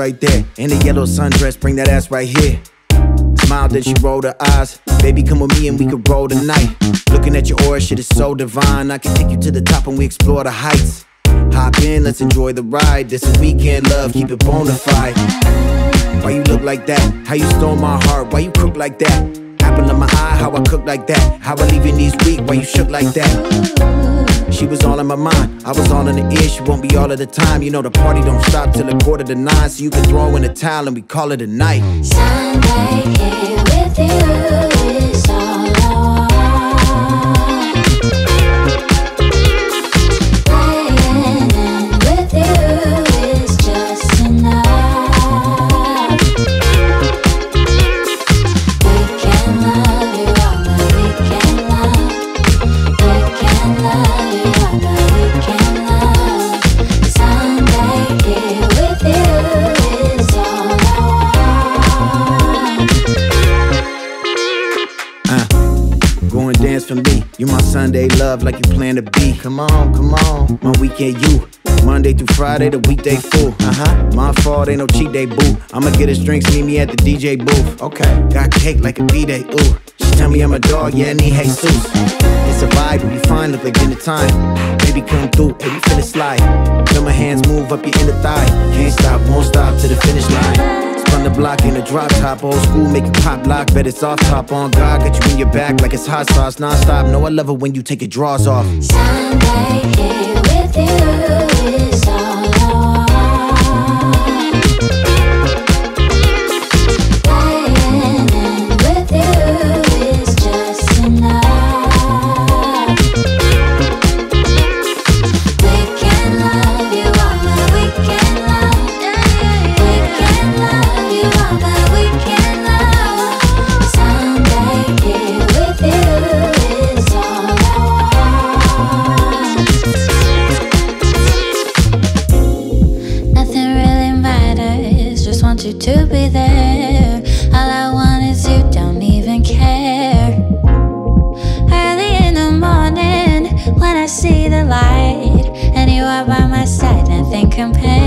right there. And the yellow sundress, bring that ass right here. Smile, then she rolled her eyes. Baby, come with me and we could roll tonight. Looking at your aura, shit is so divine. I can take you to the top and we explore the heights. Hop in, let's enjoy the ride. This is weekend love, keep it bona fide. Why you look like that? How you stole my heart? Why you cook like that? Apple in my eye, how I cook like that? How I leave your these weak? Why you shook like that? She was all in my mind, I was all in the ear. She won't be all of the time. You know the party don't stop till a quarter to nine, so you can throw in a towel and we call it a night. Sunday here with you Go and for me. You my Sunday love like you plan to be. Come on, come on. My weekend you. Monday through Friday, the weekday full. Uh huh. My fault, ain't no cheat day, boo. I'ma get us drinks, meet me at the DJ booth. Okay. Got cake like a B day, ooh. She tell me I'm a dog, yeah, need Jesus. It's a vibe, we fine, look like dinner time. Baby, come through, baby, finna slide. Feel my hands move up your inner thigh. Can't stop, won't stop to the finish line. Spun the block in a drop top, old school, make it pop lock, bet it's off top on God, got you in your back like it's hot sauce, non-stop. Know I love it when you take your drawers off. Sunday here you to be there. All I want is you, don't even care. Early in the morning, when I see the light, and you are by my side, nothing compares.